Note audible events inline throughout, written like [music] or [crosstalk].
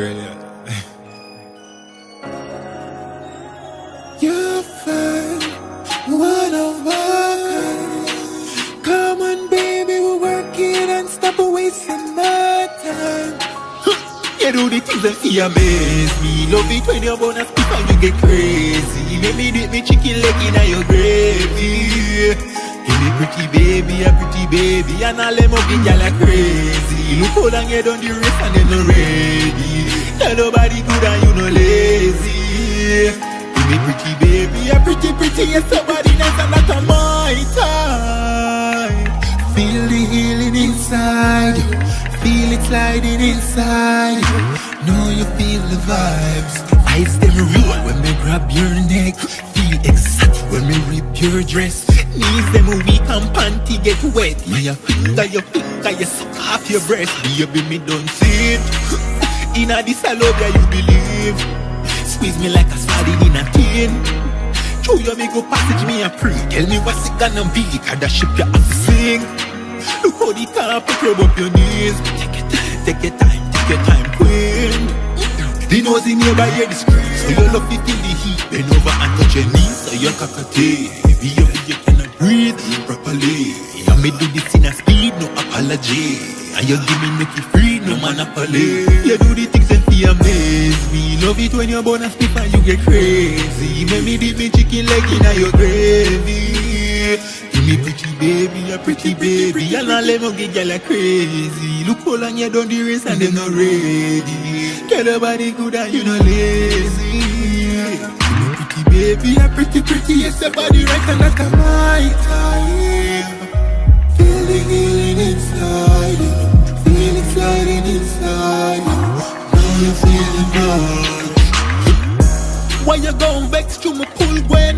girl. [laughs] You're fine, one of us. Come on, baby, we're working and stop wasting my time. [laughs] You do the things that feel amaze me Love it when you're born and speak and you get crazy Make me dip me chicken leg in your gravy Give me pretty baby, a pretty baby And all them ugly gyal are crazy Look how long you done the race and no ready Tell nobody good and you no lazy Give me pretty baby, a pretty pretty Yes, somebody nice and that a my time Feel the healing inside you. Feel it sliding inside you. Know you feel the vibes. Eyes them roll when me grab your neck. Feel excited when me rip your dress. Knees them weak and panty get wet. Me a finger, your finger, you suck off your breast. Baby, me don't see it. [laughs] Inna this I love ya, you believe. Squeeze me like a sardine in a tin. Show you me go passage, me a pre Tell me what's it gonna be Cause that ship you have to sing Look how the top rub up your knees. Take your time, take your time, take your time, queen. The nosy neighbor hear the scream. So you love it in the heat. Bend over and touch your knees So you cock a tail Baby, you cannot breathe properly. You me do this in a speed, no apology. And you give me make you free, no monopoly. You do the things and feel amaze me Love it when you're born and spit and you get crazy. Make me dip me chicken leg in your gravy. Give me pretty baby, a pretty baby. And all them ugly gyal are crazy. Look how long you done the race and them not ready. Get Tell nobody good and you not lazy. me baby, a pretty pretty Yes, your body right and a my time Feeling healing inside you. Feel it sliding inside you. Know you feel the vibe. Why you gon' vex to me pull when?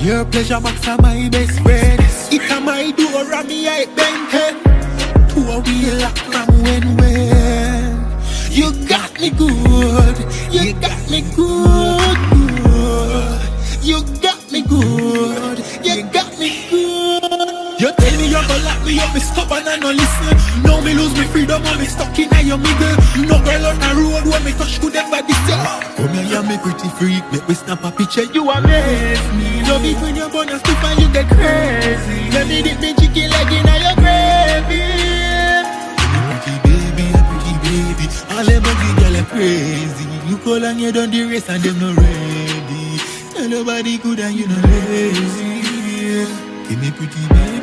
Your pleasure max are my best friend. It a my door and me I bend head To a real lock from when when. You got me good, You got You tell me you're gonna lock me up, me stubborn and no listen. Now me lose me freedom and me stuck in your middle. No girl on the road when me touch could ever this year Come here, me pretty freak, make me snap a picture You amaze me, love it when you're gonna stiff and you get crazy. Let me dip me chicken leg in your gravy. Pretty baby, pretty baby. All them ugly girl are crazy. Look how long you done the race and them not ready. Tell nobody good and you not lazy. Give me pretty baby,